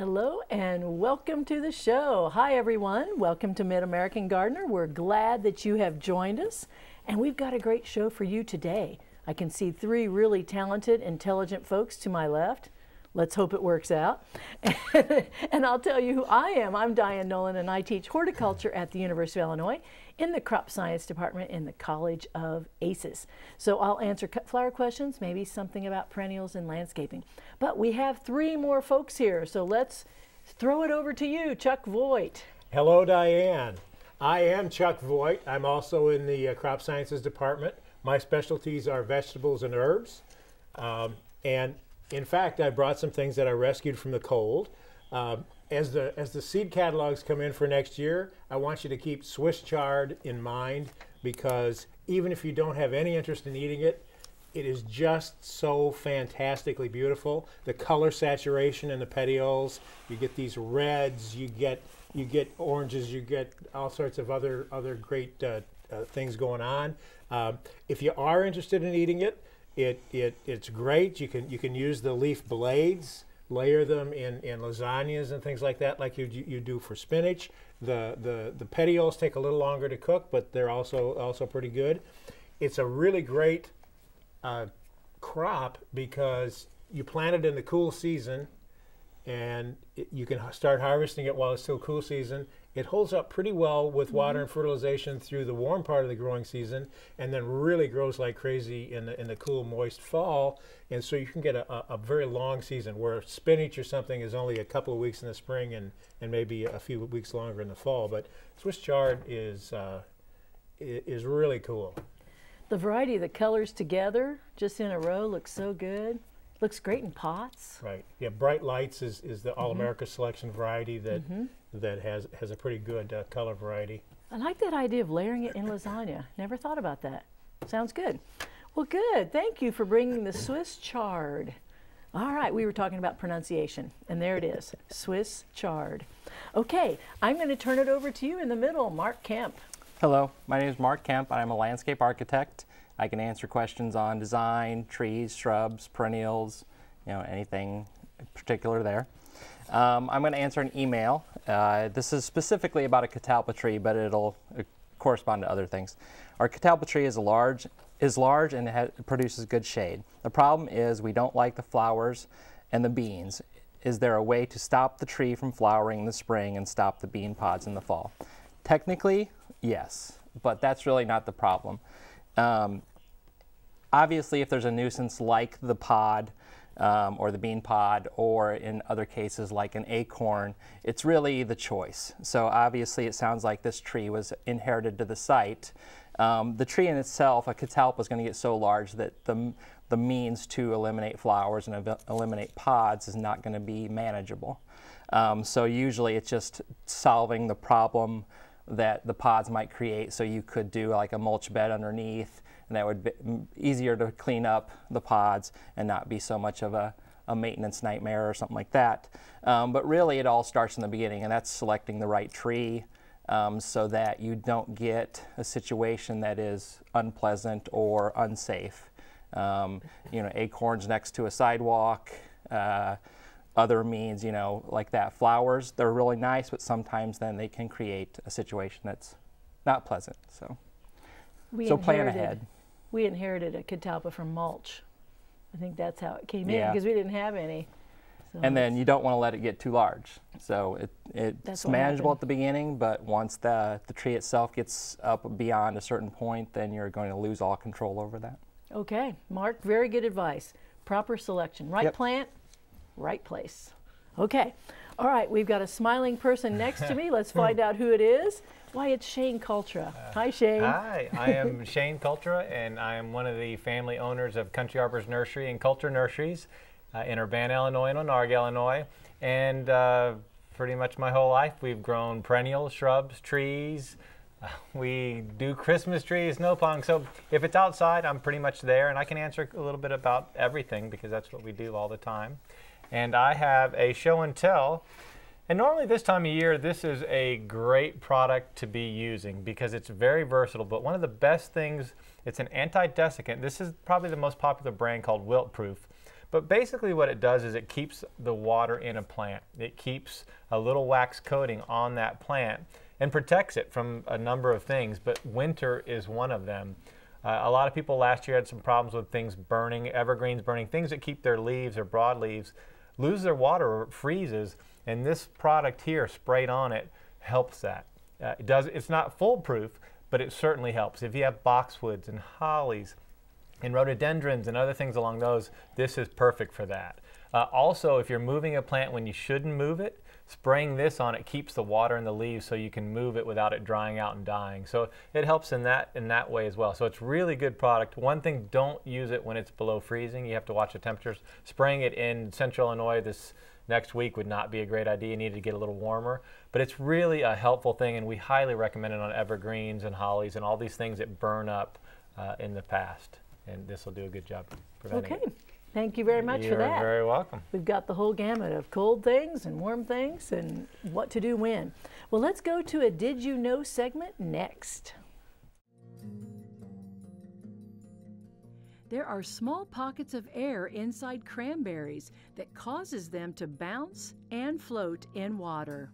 Hello and welcome to the show. Hi everyone, welcome to Mid American Gardener. We're glad that you have joined us and we've got a great show for you today. I can see three really talented, intelligent folks to my left. Let's hope it works out. and I'll tell you who I am. I'm Dianne Noland and I teach horticulture at the University of Illinois in the crop science department in the College of Aces. So I'll answer cut flower questions, maybe something about perennials and landscaping. But we have three more folks here, so let's throw it over to you, Chuck Voigt. Hello, Dianne. I am Chuck Voigt. I'm also in the uh, crop sciences department. My specialties are vegetables and herbs. Um, and in fact, I brought some things that I rescued from the cold. Um, as the as the seed catalogs come in for next year, I want you to keep Swiss chard in mind because even if you don't have any interest in eating it, it is just so fantastically beautiful. The color saturation in the petioles, you get these reds, you get you get oranges, you get all sorts of other other great uh, uh, things going on. Um, if you are interested in eating it, it it it's great. You can you can use the leaf blades layer them in, in lasagnas and things like that, like you, you do for spinach. The, the, the petioles take a little longer to cook, but they're also, also pretty good. It's a really great uh, crop because you plant it in the cool season and it, you can start harvesting it while it's still cool season it holds up pretty well with water mm -hmm. and fertilization through the warm part of the growing season, and then really grows like crazy in the in the cool, moist fall. And so you can get a, a, a very long season where spinach or something is only a couple of weeks in the spring and and maybe a few weeks longer in the fall. But Swiss chard is uh, is really cool. The variety of the colors together, just in a row, looks so good. Looks great in pots. Right. Yeah. Bright Lights is, is the All America mm -hmm. Selection variety that mm -hmm. That has has a pretty good uh, color variety. I like that idea of layering it in lasagna. Never thought about that. Sounds good. Well, good. Thank you for bringing the Swiss chard. All right, we were talking about pronunciation, and there it is, Swiss chard. Okay, I'm going to turn it over to you in the middle, Mark Kemp. Hello, my name is Mark Kemp. I'm a landscape architect. I can answer questions on design, trees, shrubs, perennials, you know, anything particular there. Um, I'm going to answer an email. Uh, this is specifically about a catalpa tree, but it'll uh, correspond to other things. Our catalpa tree is large, is large and produces good shade. The problem is we don't like the flowers and the beans. Is there a way to stop the tree from flowering in the spring and stop the bean pods in the fall? Technically, yes, but that's really not the problem. Um, Obviously, if there's a nuisance like the pod um, or the bean pod, or in other cases like an acorn, it's really the choice. So obviously, it sounds like this tree was inherited to the site. Um, the tree in itself, a catalpa, is going to get so large that the, the means to eliminate flowers and eliminate pods is not going to be manageable. Um, so usually it's just solving the problem that the pods might create. So you could do like a mulch bed underneath and that would be easier to clean up the pods and not be so much of a, a maintenance nightmare or something like that. Um, but really it all starts in the beginning and that's selecting the right tree um, so that you don't get a situation that is unpleasant or unsafe. Um, you know, acorns next to a sidewalk, uh, other means, you know, like that. Flowers, they're really nice, but sometimes then they can create a situation that's not pleasant. So, we so plan ahead we inherited a catalpa from mulch. I think that's how it came yeah. in because we didn't have any. So and then you don't want to let it get too large. So it, it's manageable at the beginning, but once the, the tree itself gets up beyond a certain point, then you're going to lose all control over that. Okay, Mark, very good advice. Proper selection. Right yep. plant, right place. Okay, all right, we've got a smiling person next to me. Let's find out who it is. Why, it's Shane Cultra. Uh, hi, Shane. Hi, I am Shane Cultra, and I am one of the family owners of Country Arbors Nursery and Cultra Nurseries uh, in Urbana, Illinois and Onarga, Illinois. And uh, pretty much my whole life, we've grown perennials, shrubs, trees. Uh, we do Christmas trees, snow pong. So if it's outside, I'm pretty much there, and I can answer a little bit about everything because that's what we do all the time. And I have a show and tell and normally this time of year, this is a great product to be using because it's very versatile. But one of the best things, it's an anti-desiccant. This is probably the most popular brand called Wilt-Pruf. But basically, what it does is it keeps the water in a plant. It keeps a little wax coating on that plant and protects it from a number of things, but winter is one of them. Uh, a lot of people last year had some problems with things burning, evergreens burning, things that keep their leaves or broadleaves lose their water or freezes, and this product here sprayed on it helps that. Uh, it does. It's not foolproof, but it certainly helps. If you have boxwoods and hollies and rhododendrons and other things along those, this is perfect for that. Uh, also, if you're moving a plant when you shouldn't move it, spraying this on it keeps the water in the leaves so you can move it without it drying out and dying. So it helps in that in that way as well. So it's really good product. One thing, don't use it when it's below freezing. You have to watch the temperatures. Spraying it in central Illinois this next week would not be a great idea. You need to get a little warmer. But it's really a helpful thing, and we highly recommend it on evergreens and hollies and all these things that burn up uh, in the past. And this will do a good job preventing Okay. it. Thank you very much You're for that. You're very welcome. We've got the whole gamut of cold things and warm things and what to do when. Well, let's go to a Did You Know segment next. There are small pockets of air inside cranberries that causes them to bounce and float in water.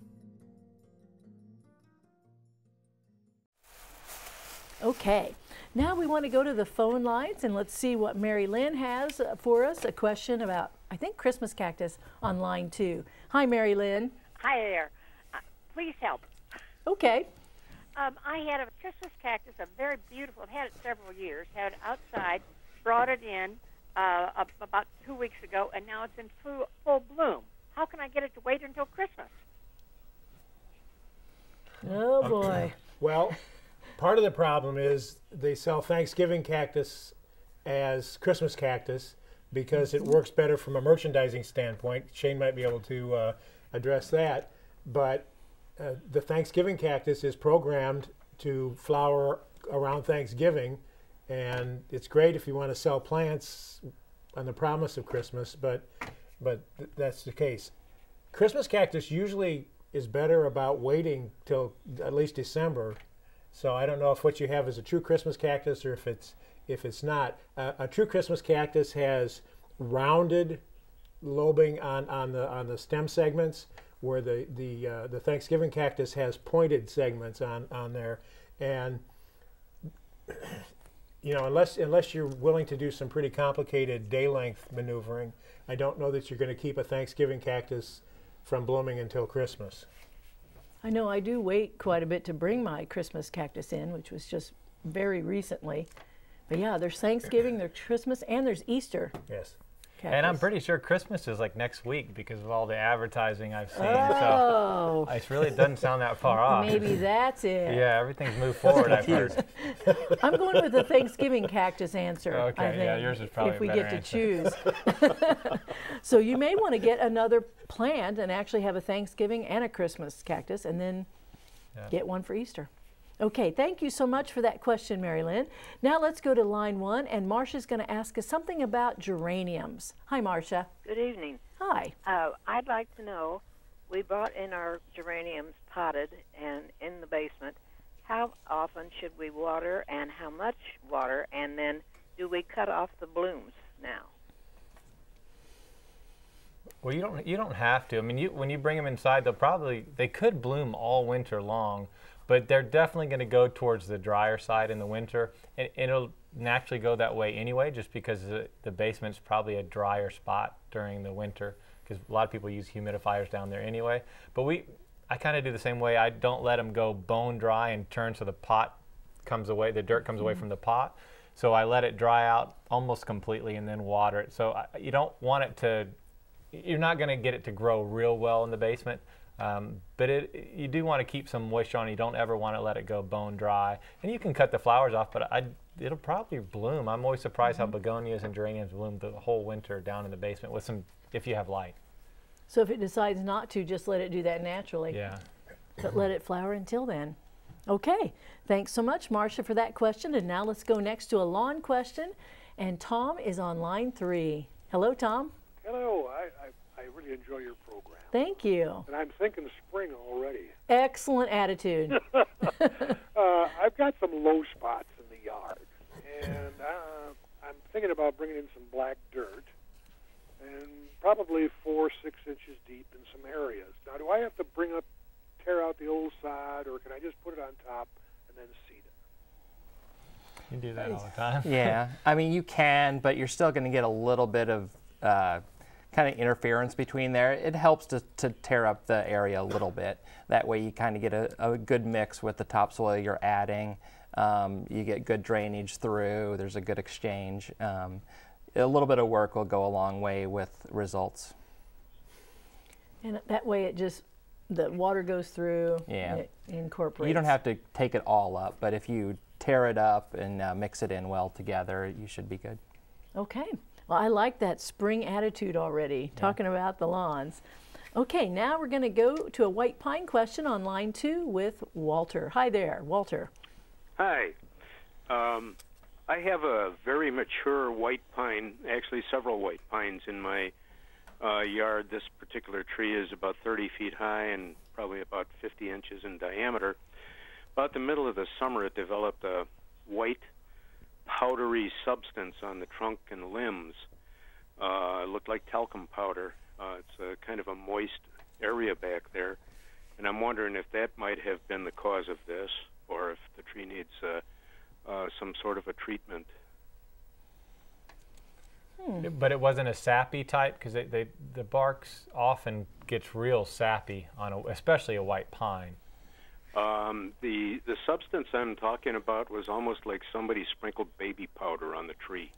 Okay, now we want to go to the phone lines and let's see what Mary Lynn has uh, for us. A question about, I think, Christmas cactus on line two. Hi, Mary Lynn. Hi there. Uh, please help. Okay. Um, I had a Christmas cactus, a very beautiful. I've had it several years. Had it outside, brought it in uh, about two weeks ago, and now it's in full, full bloom. How can I get it to wait until Christmas? Oh boy. Well, part of the problem is they sell Thanksgiving cactus as Christmas cactus because it works better from a merchandising standpoint. Shane might be able to uh, address that. But uh, the Thanksgiving cactus is programmed to flower around Thanksgiving, and it's great if you want to sell plants on the promise of Christmas, but but th- that's the case. Christmas cactus usually is better about waiting till at least December. So I don't know if what you have is a true Christmas cactus or if it's if it's not. Uh, a true Christmas cactus has rounded lobing on, on the on the stem segments, where the the uh, the Thanksgiving cactus has pointed segments on on there, and you know unless unless you're willing to do some pretty complicated day length maneuvering, I don't know that you're going to keep a Thanksgiving cactus from blooming until Christmas. I know I do wait quite a bit to bring my Christmas cactus in, which was just very recently. But yeah, there's Thanksgiving, there's Christmas, and there's Easter. Yes. Cactus. And I'm pretty sure Christmas is like next week because of all the advertising I've seen. So Oh, it really doesn't sound that far off. maybe that's it. Yeah, everything's moved forward. I've heard. I'm going with the Thanksgiving cactus answer. I Okay, yeah, yours is probably if a we better get to choose. so you may want to get another plant and actually have a Thanksgiving and a Christmas cactus, and then Yeah. get one for Easter. Okay, thank you so much for that question, Mary Lynn. Now let's go to line one, and Marcia's going to ask us something about geraniums. Hi, Marcia. Good evening. Hi. Uh, I'd like to know, we brought in our geraniums potted and in the basement. How often should we water and how much water? And then do we cut off the blooms now? Well, you don't you don't have to. I mean, you when you bring them inside, they'll probably they could bloom all winter long, but they're definitely going to go towards the drier side in the winter, and it'll naturally go that way anyway, just because the, the basement's probably a drier spot during the winter, because a lot of people use humidifiers down there anyway. But we, I kind of do the same way. I don't let them go bone dry and turn so the pot comes away, the dirt comes away mm-hmm. from the pot. So I let it dry out almost completely and then water it. So I, you don't want it to you're not going to get it to grow real well in the basement. Um, but it, you do want to keep some moisture on. it. You don't ever want to let it go bone dry. And you can cut the flowers off, but I, it'll probably bloom. I'm always surprised how begonias and geraniums bloom the whole winter down in the basement with some, if you have light. So if it decides not to, just let it do that naturally. Yeah. But let it flower until then. Okay, thanks so much, Marcia, for that question. And now let's go next to a lawn question. And Tom is on line three. Hello, Tom. Hello, I, I, I really enjoy your program. Thank you. And I'm thinking spring already. Excellent attitude. Uh, I've got some low spots in the yard, and uh, I'm thinking about bringing in some black dirt and probably four, six inches deep in some areas. Now, do I have to bring up, tear out the old sod, or can I just put it on top and then seed it? You do that all the time. yeah, I mean you can, but you're still going to get a little bit of uh, kind of interference between there. It helps to, to tear up the area a little bit. That way you kind of get a, a good mix with the topsoil you're adding. Um, you get good drainage through. There's a good exchange. Um, a little bit of work will go a long way with results. And that way it just, the water goes through. Yeah. It incorporates. You don't have to take it all up, but if you tear it up and uh, mix it in well together, you should be good. Okay. Well, I like that spring attitude already, talking about the lawns. Okay, now we're going to go to a white pine question on line two with Walter. Hi there, Walter. Hi. Um, I have a very mature white pine, actually several white pines in my uh, yard. This particular tree is about 30 feet high and probably about 50 inches in diameter. About the middle of the summer, it developed a white, powdery substance on the trunk and limbs. Uh, it looked like talcum powder. Uh, it's a kind of a moist area back there, and I'm wondering if that might have been the cause of this, or if the tree needs uh, uh, some sort of a treatment. But it wasn't a sappy type because they, they, the barks often gets real sappy on a, especially a white pine. Um, the the substance I'm talking about was almost like somebody sprinkled baby powder on the tree.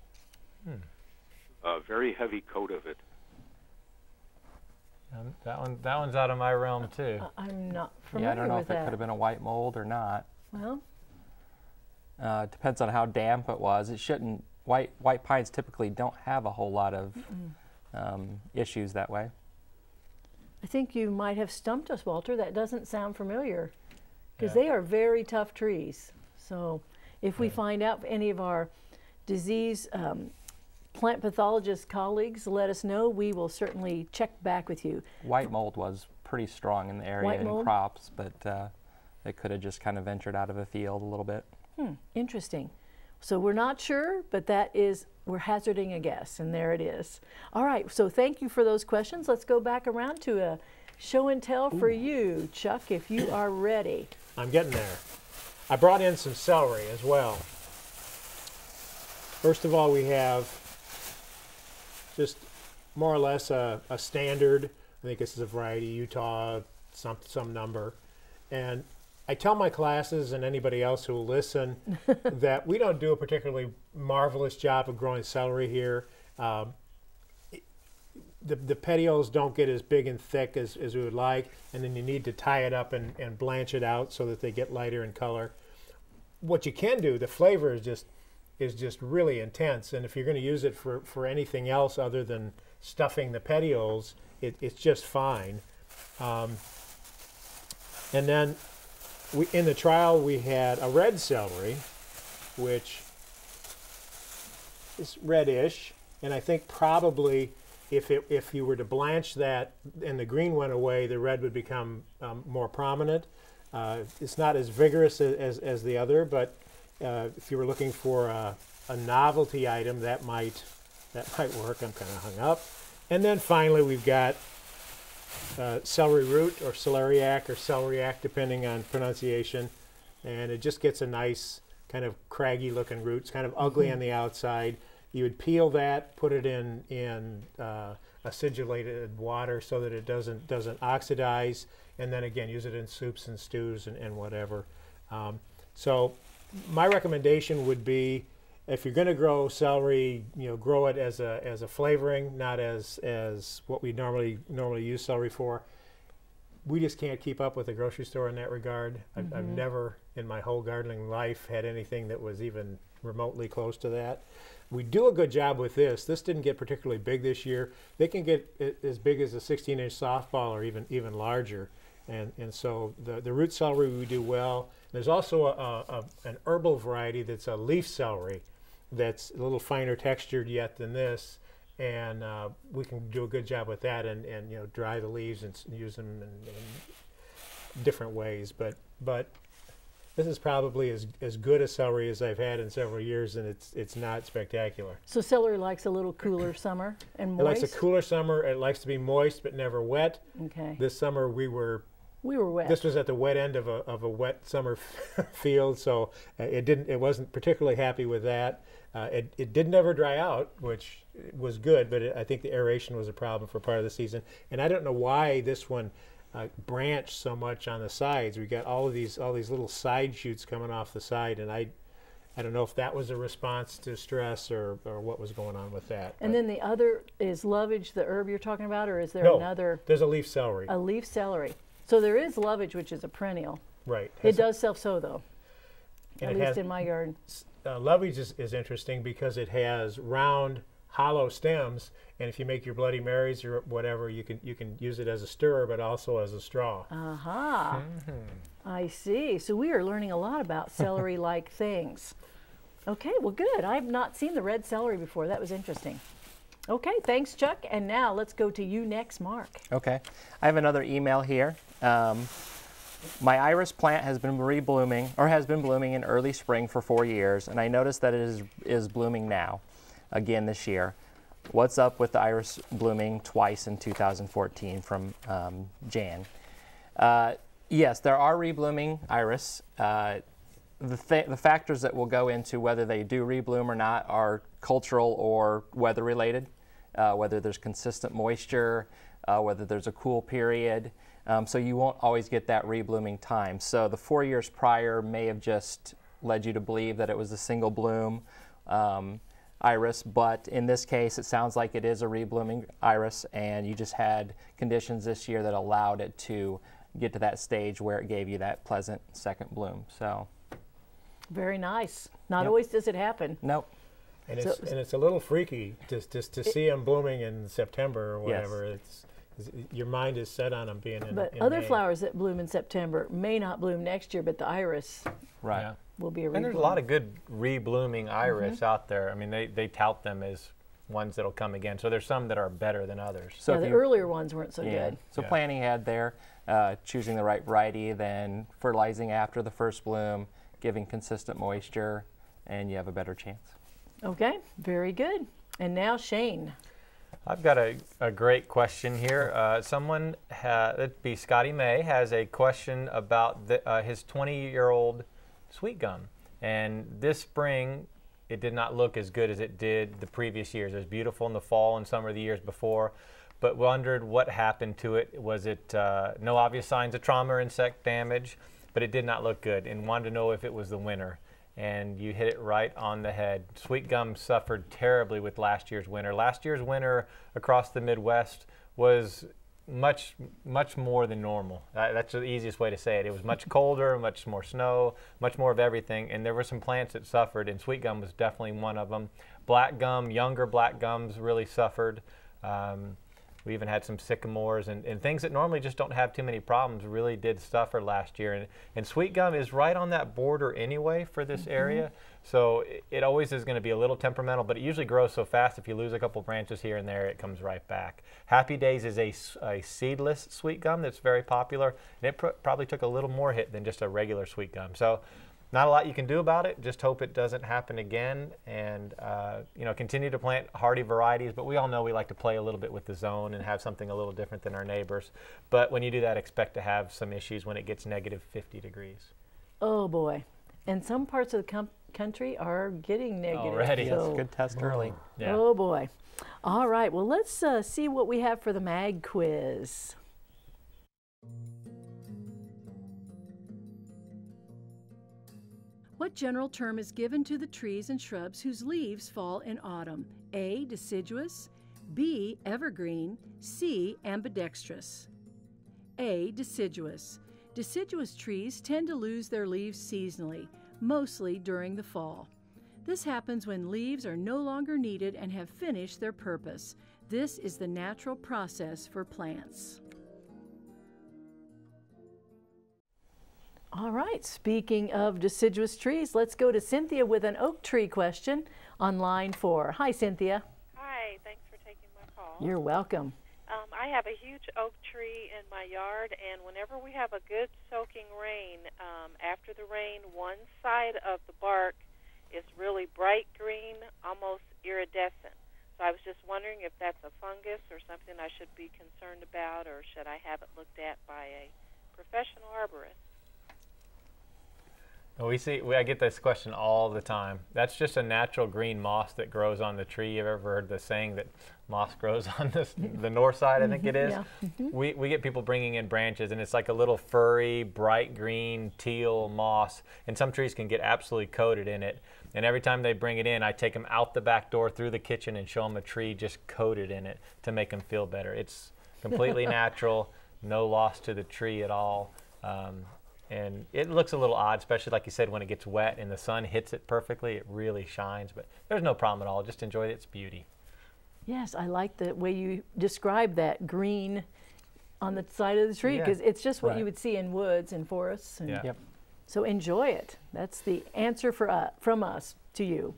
A very heavy coat of it. Um, that one that one's out of my realm too. I- I'm not familiar yeah, I don't know with if it that. could have been a white mold or not. Well, Uh, it depends on how damp it was. It shouldn't. White white pines typically don't have a whole lot of um, issues that way. I think you might have stumped us, Walter. That doesn't sound familiar because Yeah. they are very tough trees. So if we find out any of our disease um, plant pathologist colleagues, let us know. We will certainly check back with you. White mold was pretty strong in the area in crops, but uh, it could have just kind of ventured out of a field a little bit. Interesting. So we're not sure, but that is, we're hazarding a guess, and there it is. All right, so thank you for those questions. Let's go back around to a show and tell for you, Chuck, if you are ready. I'm getting there. I brought in some celery as well. First of all, we have just more or less a, a standard. I think this is a variety, Utah, some some number, and I tell my classes and anybody else who will listen that we don't do a particularly marvelous job of growing celery here. Um, the, the petioles don't get as big and thick as, as we would like, and then you need to tie it up and, and blanch it out so that they get lighter in color. What you can do, the flavor is just is just really intense, and if you're going to use it for, for anything else other than stuffing the petioles, it, it's just fine. Um, and then we, in the trial, we had a red celery, which is reddish, and I think probably if it, if you were to blanch that and the green went away, the red would become um, more prominent. Uh, it's not as vigorous as, as, as the other, but uh, if you were looking for a, a novelty item, that might that might work. I'm kind of hung up. And then finally, we've got uh, celery root or celeriac or celeriac, depending on pronunciation, and it just gets a nice kind of craggy looking root. It's kind of ugly on the outside. You would peel that, put it in in uh, acidulated water so that it doesn't doesn't oxidize, and then again use it in soups and stews and, and whatever. Um, so my recommendation would be if you're going to grow celery, you know, grow it as a as a flavoring, not as as what we normally normally use celery for. We just can't keep up with the grocery store in that regard. I've, I've never in my whole gardening life had anything that was even remotely close to that. We do a good job with this. This didn't get particularly big this year. They can get as big as a 16-inch softball or even even larger. And, and so the, the root celery we do well. There's also a, a, a, an herbal variety that's a leaf celery that's a little finer textured yet than this. And uh, we can do a good job with that and, and you know dry the leaves and use them in, in different ways. But but this is probably as, as good a celery as I've had in several years, and it's it's not spectacular. So celery likes a little cooler summer and moist? It likes a cooler summer. It likes to be moist but never wet. okay. This summer we were we were wet. this was at the wet end of a, of a wet summer field, so uh, it didn't it wasn't particularly happy with that. Uh, it, it did never dry out, which was good, but it, I think the aeration was a problem for part of the season. And I don't know why this one uh, branched so much on the sides. We got all of these all these little side shoots coming off the side, and I I don't know if that was a response to stress or, or what was going on with that. and then the other is lovage, the herb you're talking about, or is there no, another there's a leaf celery, a leaf celery? So there is lovage, which is a perennial. right? It does self-sow though, and at least has- in my garden. uh, lovage is, is interesting because it has round, hollow stems, and if you make your Bloody Marys or whatever, you can you can use it as a stirrer, but also as a straw. Aha. Mm-hmm. I see. So we are learning a lot about celery-like things. Okay, well, good. I've not seen the red celery before. That was interesting. Okay, thanks, Chuck. And now let's go to you next, Mark. Okay. I have another email here. Um, my iris plant has been reblooming, or has been blooming in early spring for four years, and I noticed that it is, is blooming now, again this year. What's up with the iris blooming twice in 2014 from um, Jan? Uh, yes, there are reblooming iris. Uh, the, th- the factors that will go into whether they do rebloom or not are cultural or weather related, uh, whether there's consistent moisture, uh, whether there's a cool period. Um, so you won't always get that reblooming time. So the four years prior may have just led you to believe that it was a single bloom um, iris, but in this case, it sounds like it is a reblooming iris, and you just had conditions this year that allowed it to get to that stage where it gave you that pleasant second bloom. So, Very nice. Not Yep. always does it happen. nope. And So- it's and it's a little freaky just just to see them blooming in September or Yes. whatever. It's, it's your mind is set on them being in. But in other May. flowers that bloom in September may not bloom next year, but the iris Right. Yeah. Will be a And there's a lot of good reblooming iris out there. I mean, they, they tout them as ones that'll come again. So there's some that are better than others. So yeah, the you- earlier ones weren't so Yeah. good. So Yeah. planning ahead there, uh, choosing the right variety, then fertilizing after the first bloom, giving consistent moisture, and you have a better chance. Okay, very good. And now Shane. I've got a, a great question here. Uh, someone, ha- it'd be Scotty May, has a question about the, uh, his 20 year old sweet gum. And this spring, it did not look as good as it did the previous years. It was beautiful in the fall and summer of the years before, but wondered what happened to it. Was it uh, no obvious signs of trauma or insect damage? But it did not look good and wanted to know if it was the winter and you hit it right on the head. Sweet gum suffered terribly with last year's winter. Last year's winter across the Midwest was much much more than normal. That- that's the easiest way to say it. It was much colder, much more snow, much more of everything, and there were some plants that suffered, and sweet gum was definitely one of them. Black gum, younger black gums really suffered. Um, we even had some sycamores and, and things that normally just don't have too many problems really did suffer last year. And, and sweet gum is right on that border anyway for this mm-hmm. area. So it, it always is going to be a little temperamental, but it usually grows so fast if you lose a couple branches here and there, it comes right back. Happidaze is a seedless sweet gum that's very popular. And it pr- probably took a little more hit than just a regular sweet gum. So not a lot you can do about it. Just hope it doesn't happen again, and uh, you know, continue to plant hardy varieties. But we all know we like to play a little bit with the zone and have something a little different than our neighbors. But when you do that, expect to have some issues when it gets negative 50 degrees. Oh boy. And some parts of the com- country are getting negative. Already. Yes, so- good test early. Yeah. Oh boy. All right. Well, let's uh, see what we have for the mag quiz. What general term is given to the trees and shrubs whose leaves fall in autumn? A. Deciduous. B. Evergreen. C. Ambidextrous. A. Deciduous. Deciduous trees tend to lose their leaves seasonally, mostly during the fall. This happens when leaves are no longer needed and have finished their purpose. This is the natural process for plants. All right, speaking of deciduous trees, let's go to Cynthia with an oak tree question on line four. Hi, Cynthia. Hi, thanks for taking my call. You're welcome. Um, I have a huge oak tree in my yard, and whenever we have a good soaking rain, um, after the rain, one side of the bark is really bright green, almost iridescent. So I was just wondering if that's a fungus or something I should be concerned about, or should I have it looked at by a professional arborist? We see. We, I get this question all the time. That's just a natural green moss that grows on the tree. You've ever heard the saying that moss grows on the, the north side? I think it is. Yeah. We, we get people bringing in branches, and it's like a little furry, bright green, teal moss. And some trees can get absolutely coated in it. And every time they bring it in, I take them out the back door through the kitchen and show them a tree just coated in it to make them feel better. It's completely natural, no loss to the tree at all. Um, and it looks a little odd, especially like you said, when it gets wet and the sun hits it perfectly, it really shines. But there's no problem at all. Just enjoy its beauty. Yes, I like the way you describe that green on the side of the tree Yeah. because it's just what Right. you would see in woods and forests. And Yeah. Yep. So enjoy it. That's the answer for uh, from us to you.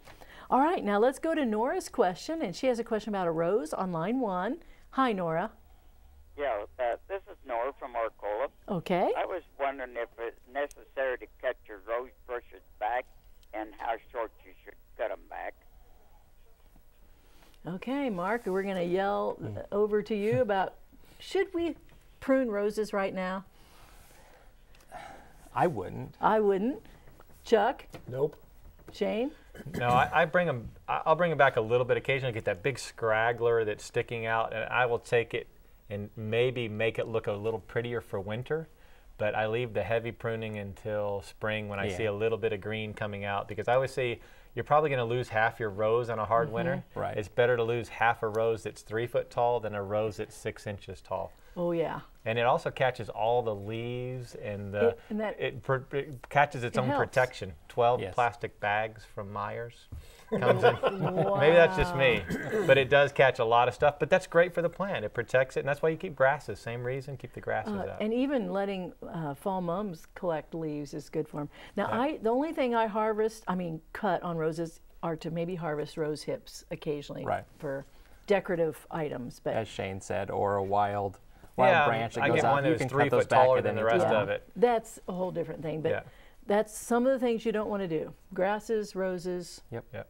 All right, now let's go to Nora's question, and she has a question about a rose on line one. Hi, Nora. Yeah, uh, this is Nora from Arcola. Okay. I was wondering if it's necessary to cut your rose bushes back and how short you should cut them back. Okay, Mark, we're going to yell uh, over to you about should we prune roses right now? I wouldn't. I wouldn't. Chuck, Nope. Shane. No, I, I bring them. I'll bring them back a little bit occasionally. Get that big scraggler that's sticking out, and I will take it and maybe make it look a little prettier for winter. But I leave the heavy pruning until spring when I see a little bit of green coming out because I always say you're probably going to lose half your rose on a hard mm-hmm. winter. Right. It's better to lose half a rose that's three foot tall than a rose that's six inches tall. Oh yeah. And it also catches all the leaves and the It- and that- it, pr- it catches its It own helps. protection. Twelve Yes. plastic bags from Meijer comes in. Maybe that's just me, but it does catch a lot of stuff. But that's great for the plant. It protects it, and that's why you keep grasses. Same reason, keep the grasses Uh, up. and even letting uh, fall mums collect leaves is good for them. Now, Yeah. I the only thing I harvest, I mean, cut on roses, are to maybe harvest rose hips occasionally Right. for decorative items. But as Shane said, or a wild wild yeah, branch that I goes get out. one you that can three cut those foot back taller than the rest time. of it. that's a whole different thing. But Yeah. that's some of the things you don't want to do: grasses, roses, Yep. Yep.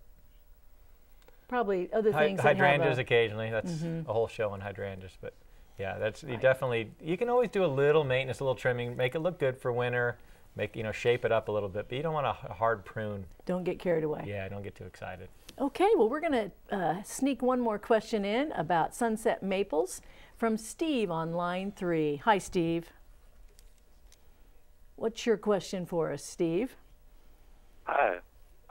Probably other Hy- things. that hydrangeas a- occasionally. That's Mhm. a whole show on hydrangeas, but yeah, that's you definitely. You can always do a little maintenance, a little trimming, make it look good for winter. Make you know shape it up a little bit, but you don't want a h- hard prune. don't get carried away. Yeah, don't get too excited. Okay, well, we're going to uh, sneak one more question in about sunset maples from Steve on line three. Hi, Steve. What's your question for us, Steve? Hi.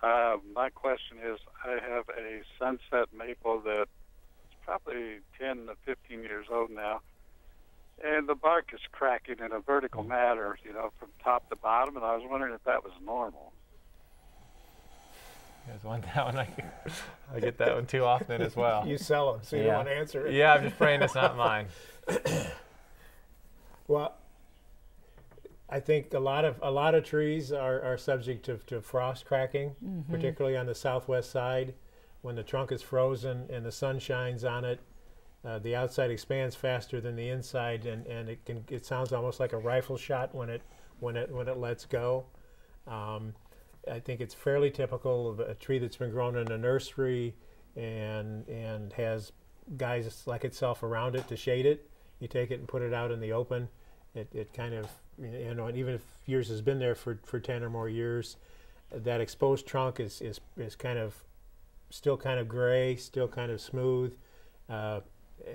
Uh, my question is I have a sunset maple that's probably 10 to 15 years old now, and the bark is cracking in a vertical manner, you know, from top to bottom, and I was wondering if that was normal. There's one that one I, I get that one too often as well. You sell them, so you Yeah. don't want to answer it. Yeah, I'm just praying it's not mine. Well, I think a lot of a lot of trees are, are subject to, to frost cracking, Mhm. particularly on the southwest side. When the trunk is frozen and the sun shines on it, uh, the outside expands faster than the inside, and, and it can it sounds almost like a rifle shot when it when it when it lets go. Um, I think it's fairly typical of a tree that's been grown in a nursery and and has guys like itself around it to shade it. You take it and put it out in the open. It, it kind of you know, and even if yours has been there for, for ten or more years, that exposed trunk is, is is kind of still kind of gray, still kind of smooth, uh,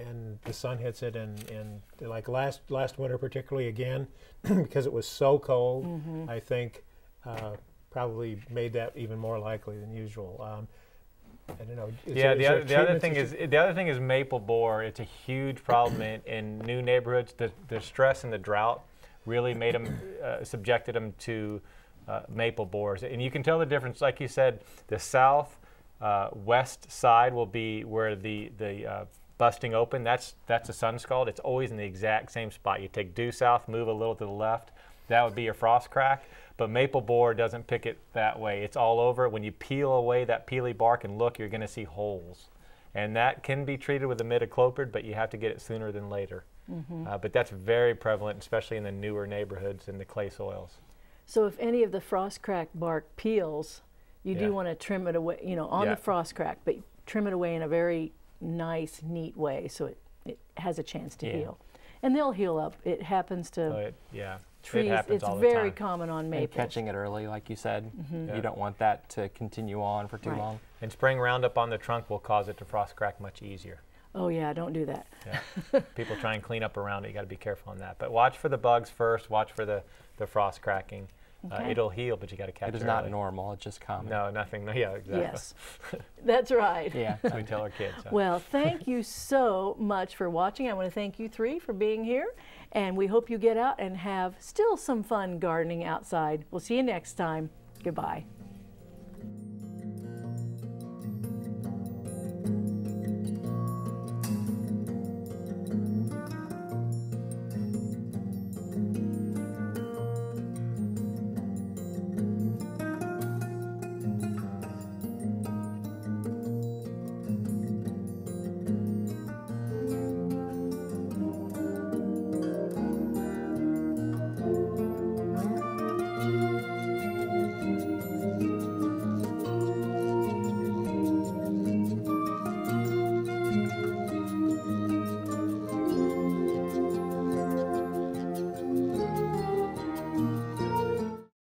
and the sun hits it, and, and like last last winter particularly again, because it was so cold, Mhm. I think uh, probably made that even more likely than usual. Um, I don't know. is yeah, there- is the other, the other thing that is you- the other thing is maple borer. It's a huge problem in, in new neighborhoods. The, the stress and the drought really made them uh, subjected them to uh, maple borers, and you can tell the difference. Like you said, the south uh, west side will be where the the uh, busting open. That's that's a sun scald. It's always in the exact same spot. You take due south, move a little to the left. That would be your frost crack. But maple borer doesn't pick it that way. It's all over. When you peel away that peely bark and look, you're going to see holes. And that can be treated with imidacloprid, but you have to get it sooner than later. Mhm. Uh, but that's very prevalent, especially in the newer neighborhoods in the clay soils. So if any of the frost crack bark peels, you Yeah. do want to trim it away, you know, on Yeah. the frost crack, but trim it away in a very nice, neat way so it, it has a chance to Yeah. heal. And they'll heal up. It happens to So it, yeah, trees. it happens it's all the very time. common on And maples. catching it early, like you said. Mhm. You don't want that to continue on for too Right. long. And spraying Roundup on the trunk will cause it to frost crack much easier. Oh yeah, don't do that. Yeah. People try and clean up around it. You got to be careful on that. But watch for the bugs first. Watch for the, the frost cracking. Uh, it'll heal, but you got to catch It it. is not early. normal, it's just common. No, nothing. No, yeah, exactly. Yes, that's right. Yeah. That's what we tell our kids. so. Well, thank you so much for watching. I want to thank you three for being here. And we hope you get out and have still some fun gardening outside. We'll see you next time. Goodbye.